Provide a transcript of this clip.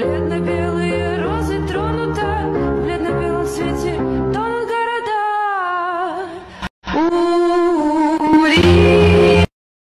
Бледно-белые